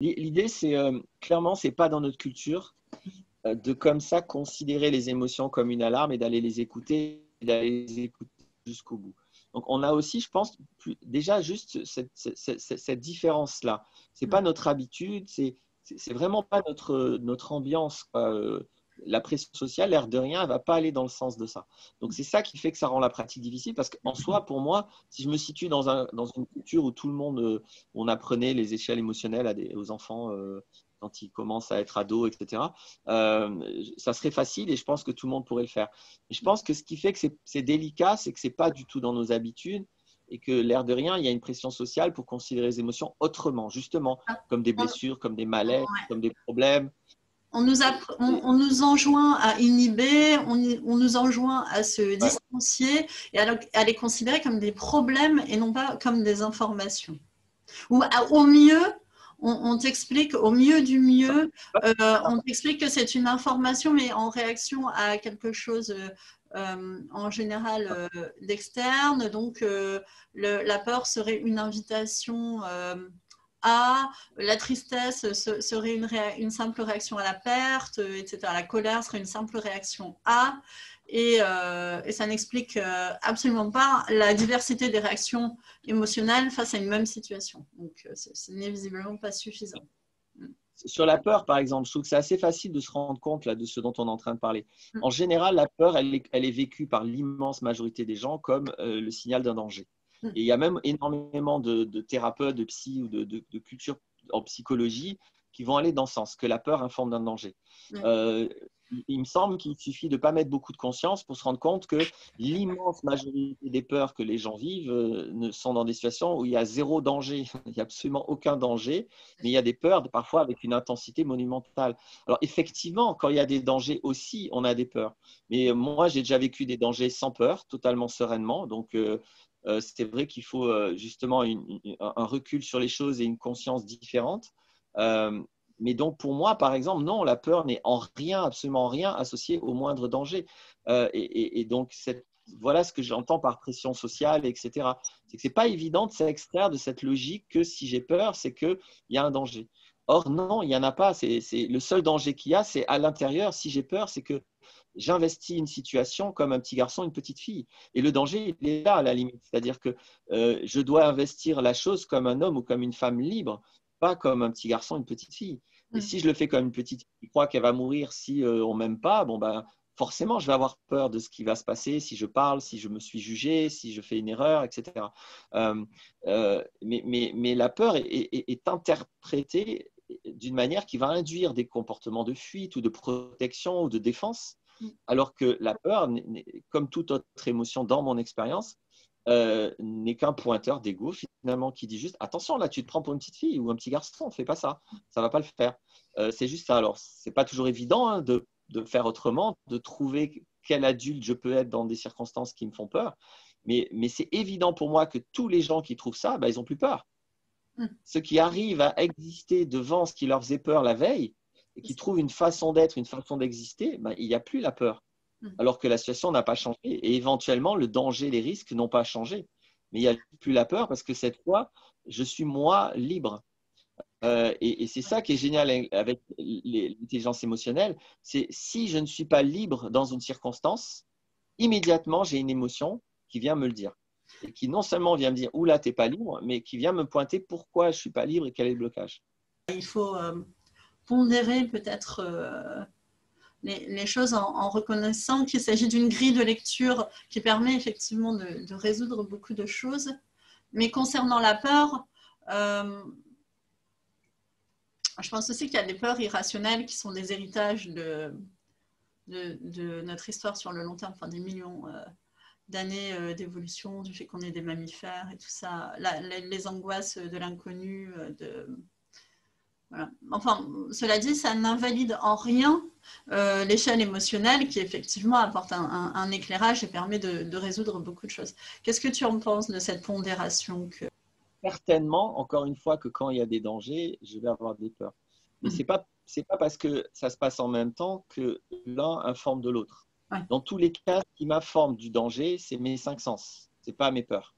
L'idée, c'est euh, clairement, c'est pas dans notre culture euh, de comme ça considérer les émotions comme une alarme et d'aller les écouter, d'aller les écouter jusqu'au bout. Donc, on a aussi, je pense, déjà juste cette, cette, différence-là. C'est pas notre habitude, c'est c'est vraiment pas notre, notre ambiance. Euh, la pression sociale, l'air de rien, elle va pas aller dans le sens de ça. Donc c'est ça qui fait que ça rend la pratique difficile parce qu'en soi, pour moi, si je me situe dans, un, dans une culture où tout le monde, euh, on apprenait les échelles émotionnelles à des, aux enfants euh, quand ils commencent à être ados, etc., ça serait facile et je pense que tout le monde pourrait le faire. Mais je pense que ce qui fait que c'est délicat, c'est que c'est pas du tout dans nos habitudes et que l'air de rien, il y a une pression sociale pour considérer les émotions autrement, justement, ah. comme des blessures, comme des malaises, comme des problèmes. On nous, on, nous enjoint à inhiber, on, nous enjoint à se distancier et à, les considérer comme des problèmes et non pas comme des informations. Ou au mieux, on, t'explique au mieux du mieux, euh, on t'explique que c'est une information, mais en réaction à quelque chose euh, euh, en général d'externe. Donc, la peur serait une invitation à, la tristesse serait une, simple réaction à la perte, etc. La colère serait une simple réaction à. Et, ça n'explique absolument pas la diversité des réactions émotionnelles face à une même situation. Donc, ce n'est visiblement pas suffisant sur la peur, par exemple, je trouve que c'est assez facile de se rendre compte là, de ce dont on est en train de parler. Mm. En général, la peur, elle est, vécue par l'immense majorité des gens comme euh, le signal d'un danger. Mm. Et il y a même énormément de, thérapeutes, de psy ou de, de, culture en psychologie qui vont aller dans ce sens, que la peur informe d'un danger. Euh, il me semble qu'il suffit de ne pas mettre beaucoup de conscience pour se rendre compte que l'immense majorité des peurs que les gens vivent euh, sont dans des situations où il y a zéro danger, il n'y a absolument aucun danger, mais il y a des peurs parfois avec une intensité monumentale. Alors effectivement, quand il y a des dangers aussi, on a des peurs. Mais moi, j'ai déjà vécu des dangers sans peur, totalement sereinement. Donc euh, c'est vrai qu'il faut justement un recul sur les choses et une conscience différente mais donc pour moi, par exemple, non, la peur n'est en rien, absolument rien associée au moindre danger. Euh, et, donc voilà ce que j'entends par pression sociale, etc. C'est que c'est pas évident de s'extraire de cette logique que si j'ai peur, c'est qu'il y a un danger. Or non, il n'y en a pas. C'est le seul danger qu'il y a, c'est à l'intérieur. Si j'ai peur, c'est que j'investis une situation comme un petit garçon, une petite fille. Et le danger, il est là à la limite. C'est-à-dire que euh, je dois investir la chose comme un homme ou comme une femme libre pas comme un petit garçon, une petite fille. Et mm. si je le fais comme une petite fille qui croit qu'elle va mourir si euh, on m'aime pas, bon ben forcément je vais avoir peur de ce qui va se passer si je parle, si je me suis jugé, si je fais une erreur, etc. Euh, euh, mais, la peur est, interprétée d'une manière qui va induire des comportements de fuite ou de protection ou de défense. Alors que la peur, comme toute autre émotion dans mon expérience, euh, n'est qu'un pointeur d'ego finalement qui dit juste attention là tu te prends pour une petite fille ou un petit garçon fais pas ça. Ça va pas le faire. Euh, c'est juste ça. Alors c'est pas toujours évident hein, de, faire autrement de trouver quel adulte je peux être dans des circonstances qui me font peur. Mais, mais c'est évident pour moi que tous les gens qui trouvent ça bah, ils ont plus peur. Mm. ceux qui arrivent à exister devant ce qui leur faisait peur la veille et qui trouvent une façon d'être une façon d'exister bah, il n'y a plus la peur Mm. alors que la situation n'a pas changé et éventuellement le danger, les risques n'ont pas changé. Mais il n'y a plus la peur parce que cette fois, je suis moi libre. Euh, et, c'est ça qui est génial avec l'intelligence émotionnelle, c'est si je ne suis pas libre dans une circonstance, immédiatement j'ai une émotion qui vient me le dire. Et qui non seulement vient me dire, oula, tu n'es pas libre, mais qui vient me pointer pourquoi je ne suis pas libre et quel est le blocage. Il faut euh, pondérer peut-être euh, les, choses en, reconnaissant qu'il s'agit d'une grille de lecture qui permet effectivement de, résoudre beaucoup de choses. Mais concernant la peur, euh, je pense aussi qu'il y a des peurs irrationnelles qui sont des héritages de, notre histoire sur le long terme, enfin des millions euh, d'années d'évolution, du fait qu'on est des mammifères et tout ça, les, angoisses de l'inconnu, de Enfin, cela dit, ça n'invalide en rien euh, l'échelle émotionnelle qui effectivement apporte un, éclairage et permet de, résoudre beaucoup de choses. Qu'est-ce que tu en penses de cette pondération que... Certainement, encore une fois, que quand il y a des dangers, je vais avoir des peurs. Mais mm. ce n'est pas, pas parce que ça se passe en même temps que l'un informe de l'autre. Dans tous les cas, ce qui m'informe du danger, c'est mes cinq sens, ce n'est pas mes peurs.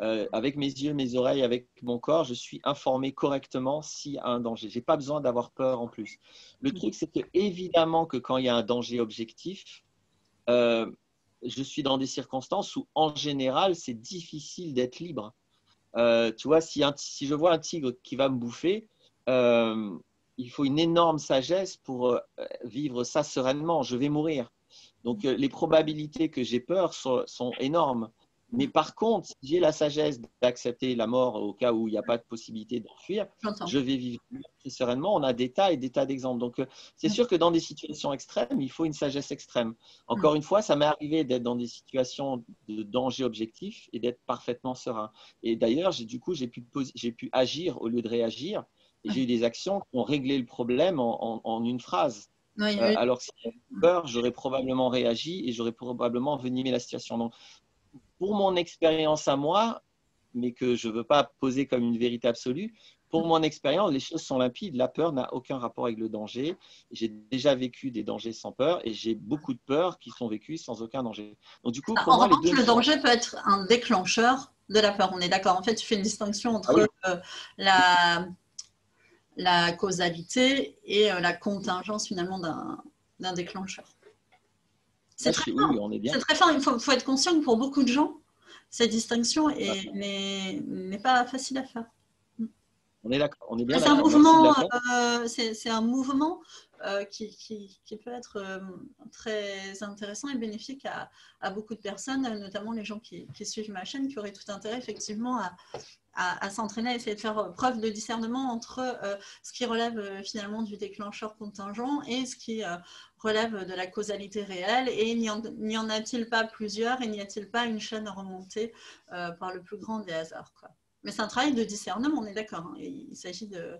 Euh, avec mes yeux, mes oreilles, avec mon corps, je suis informé correctement s'il y a un danger. Je n'ai pas besoin d'avoir peur en plus. Le mm. truc, c'est que évidemment que quand il y a un danger objectif, euh, je suis dans des circonstances où, en général, c'est difficile d'être libre. Euh, tu vois, si, si, je vois un tigre qui va me bouffer, il faut une énorme sagesse pour vivre ça sereinement. Je vais mourir. Donc, les probabilités que j'ai peur sont énormes. Mais par contre, si j'ai la sagesse d'accepter la mort au cas où il n'y a pas de possibilité d'enfuir, je vais vivre très sereinement. On a des tas et des tas d'exemples. Donc, euh, c'est sûr que dans des situations extrêmes, il faut une sagesse extrême. Encore une fois, ça m'est arrivé d'être dans des situations de danger objectif et d'être parfaitement serein. Et d'ailleurs, du coup, j'ai pu, pu, agir au lieu de réagir. Et j'ai eu des actions qui ont réglé le problème en, une phrase. Euh, alors que si j'avais peur, j'aurais probablement réagi et j'aurais probablement venimé la situation. Donc, pour mon expérience à moi, mais que je ne veux pas poser comme une vérité absolue, pour mon expérience, les choses sont limpides. La peur n'a aucun rapport avec le danger. J'ai déjà vécu des dangers sans peur et j'ai beaucoup de peurs qui sont vécues sans aucun danger. Donc, du coup, pour en moi, revanche, le danger peut être un déclencheur de la peur. On est d'accord. En fait, tu fais une distinction entre ah euh, la, la causalité et euh, la contingence finalement d'un déclencheur. C'est très, très, fort. Il faut, faut, être conscient que pour beaucoup de gens, cette distinction n'est pas facile à faire. On est d'accord. On est bien C'est un, mouvement, euh, c'est un mouvement euh, qui, qui, qui, peut être euh, très intéressant et bénéfique à, à, beaucoup de personnes, notamment les gens qui, qui, suivent ma chaîne, qui auraient tout intérêt effectivement à, à, s'entraîner, à essayer de faire preuve de discernement entre ce qui relève finalement du déclencheur contingent et ce qui relève de la causalité réelle. Et n'y en, a-t-il pas plusieurs et n'y a-t-il pas une chaîne remontée par le plus grand des hasards quoi. Mais c'est un travail de discernement, on est d'accord. Hein. Il s'agit de,